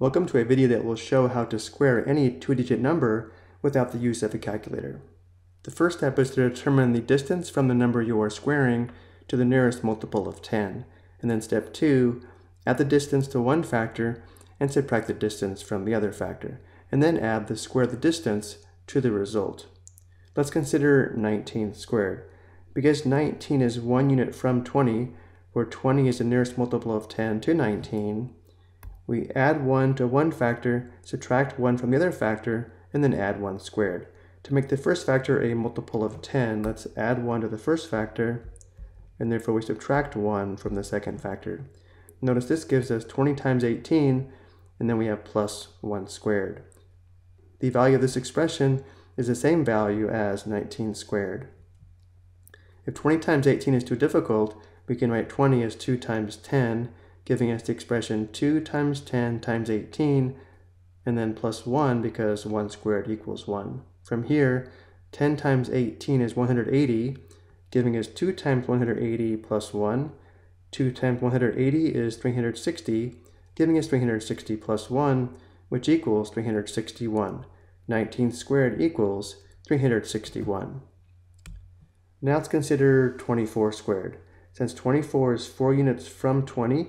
Welcome to a video that will show how to square any two-digit number without the use of a calculator. The first step is to determine the distance from the number you are squaring to the nearest multiple of 10. And then step 2, add the distance to one factor and subtract the distance from the other factor. And then add the square of the distance to the result. Let's consider 19 squared. Because 19 is one unit from 20, where 20 is the nearest multiple of 10 to 19, we add 1 to one factor, subtract 1 from the other factor, and then add 1 squared. To make the first factor a multiple of 10, let's add 1 to the first factor, and therefore we subtract 1 from the second factor. Notice this gives us 20 times 18, and then we have plus 1 squared. The value of this expression is the same value as 19 squared. If 20 times 18 is too difficult, we can write 20 as 2 times 10, giving us the expression 2 times 10 times 18, and then plus 1 because 1 squared equals 1. From here, 10 times 18 is 180, giving us 2 times 180 plus 1. 2 times 180 is 360, giving us 360 plus 1, which equals 361. 19 squared equals 361. Now let's consider 24 squared. Since 24 is 4 units from 20,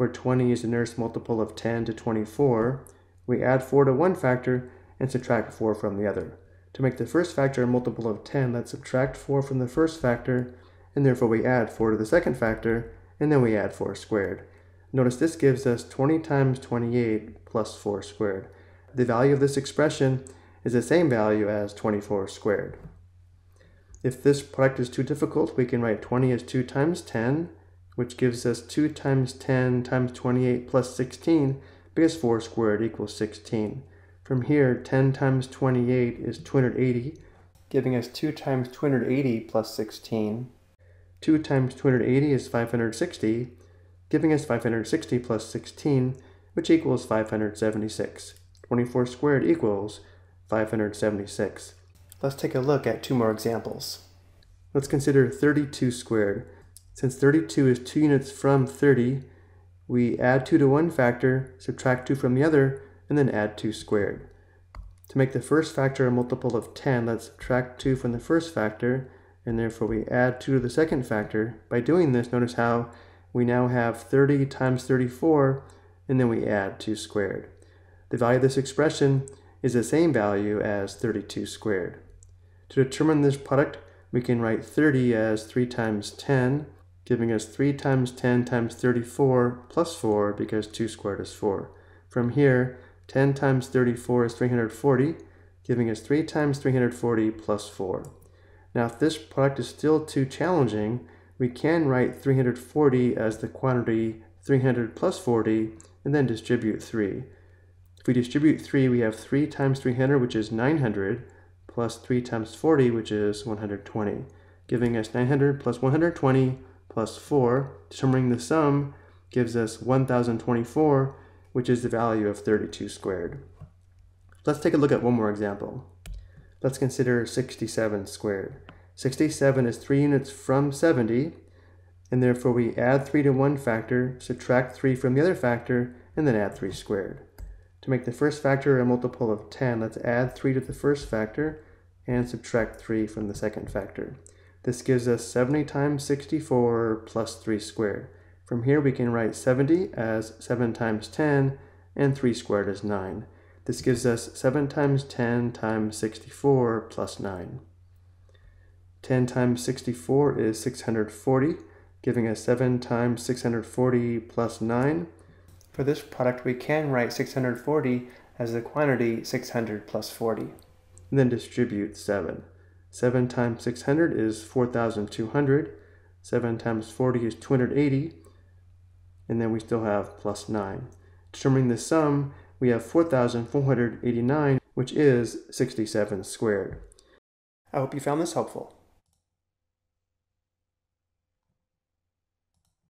where 20 is the nearest multiple of 10 to 24, we add 4 to one factor and subtract 4 from the other. To make the first factor a multiple of 10, let's subtract 4 from the first factor, and therefore we add 4 to the second factor, and then we add 4 squared. Notice this gives us 20 times 28 plus 4 squared. The value of this expression is the same value as 24 squared. If this product is too difficult, we can write 20 as 2 times 10, which gives us 2 times 10 times 28 plus 16, because 4 squared equals 16. From here, 10 times 28 is 280, giving us 2 times 280 plus 16. 2 times 280 is 560, giving us 560 plus 16, which equals 576. 24 squared equals 576. Let's take a look at two more examples. Let's consider 32 squared. Since 32 is 2 units from 30, we add 2 to one factor, subtract 2 from the other, and then add 2 squared. To make the first factor a multiple of 10, let's subtract 2 from the first factor, and therefore we add 2 to the second factor. By doing this, notice how we now have 30 times 34, and then we add 2 squared. The value of this expression is the same value as 32 squared. To determine this product, we can write 30 as 3 times 10, giving us 3 times 10 times 34 plus 4 because 2 squared is 4. From here, 10 times 34 is 340, giving us 3 times 340 plus 4. Now if this product is still too challenging, we can write 340 as the quantity 300 plus 40 and then distribute 3. If we distribute 3, we have 3 times 300, which is 900, plus 3 times 40, which is 120, giving us 900 plus 120 plus 4. Determining the sum gives us 1024, which is the value of 32 squared. Let's take a look at one more example. Let's consider 67 squared. 67 is 3 units from 70, and therefore we add 3 to one factor, subtract 3 from the other factor, and then add 3 squared. To make the first factor a multiple of 10, let's add 3 to the first factor and subtract 3 from the second factor. This gives us 70 times 64 plus 3 squared. From here we can write 70 as 7 times 10 and 3 squared is 9. This gives us 7 times 10 times 64 plus 9. 10 times 64 is 640, giving us 7 times 640 plus 9. For this product, we can write 640 as the quantity 600 plus 40, and then distribute 7. 7 times 600 is 4,200. 7 times 40 is 280. And then we still have plus 9. Determining the sum, we have 4,489, which is 67 squared. I hope you found this helpful.